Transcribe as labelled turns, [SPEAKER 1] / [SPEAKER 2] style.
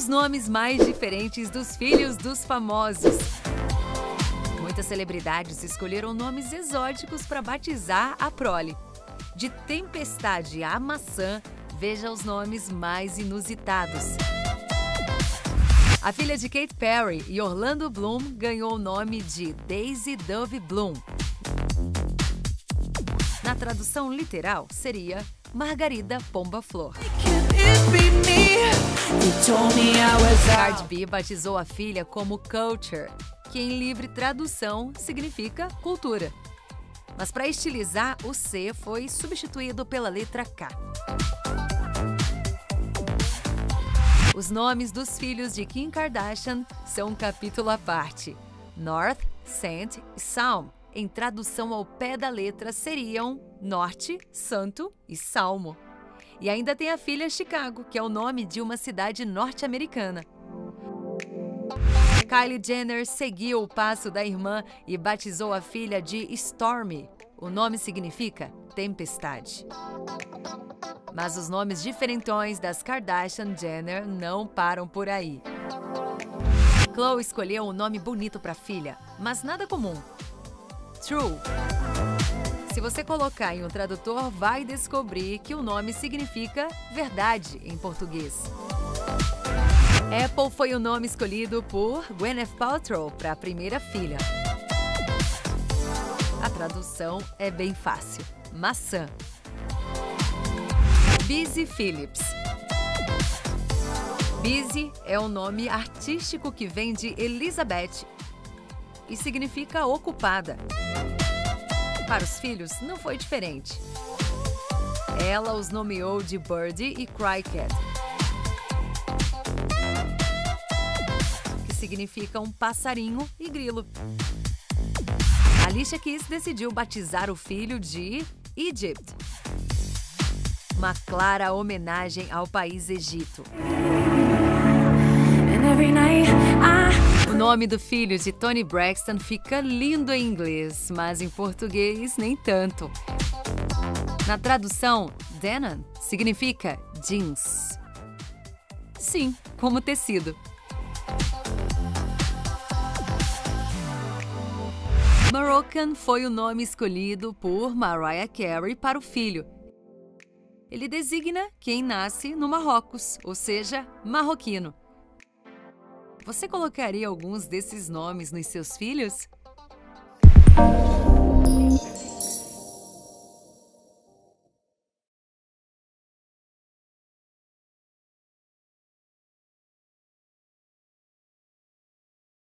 [SPEAKER 1] Os nomes mais diferentes dos filhos dos famosos. Muitas celebridades escolheram nomes exóticos para batizar a prole. De tempestade a maçã, veja os nomes mais inusitados. A filha de Kate Perry e Orlando Bloom ganhou o nome de Daisy Dove Bloom. Na tradução literal, seria Margarida Pomba Flor. Cardi B batizou a filha como Culture, que em livre tradução significa cultura. Mas para estilizar, o C foi substituído pela letra K. Os nomes dos filhos de Kim Kardashian são um capítulo à parte. North, Saint e Psalm, em tradução ao pé da letra, seriam Norte, Santo e Salmo. E ainda tem a filha Chicago, que é o nome de uma cidade norte-americana. Kylie Jenner seguiu o passo da irmã e batizou a filha de Stormy. O nome significa tempestade. Mas os nomes diferentões das Kardashian Jenner não param por aí. Chloe escolheu um nome bonito para a filha, mas nada comum. True. Se você colocar em um tradutor, vai descobrir que o nome significa verdade em português. Apple foi o nome escolhido por Gwyneth Paltrow para a primeira filha. A tradução é bem fácil: maçã. Busy Phillips. Busy é o nome artístico que vem de Elizabeth e significa ocupada. Para os filhos, não foi diferente. Ela os nomeou de Birdie e Cricket, que significam passarinho e grilo. Alicia Keys decidiu batizar o filho de Egypt, uma clara homenagem ao país Egito. Nome do filho de Tony Braxton fica lindo em inglês, mas em português nem tanto. Na tradução, denim significa jeans. Sim, como tecido. Moroccan foi o nome escolhido por Mariah Carey para o filho, ele designa quem nasce no Marrocos, ou seja, marroquino. Você colocaria alguns desses nomes nos seus filhos?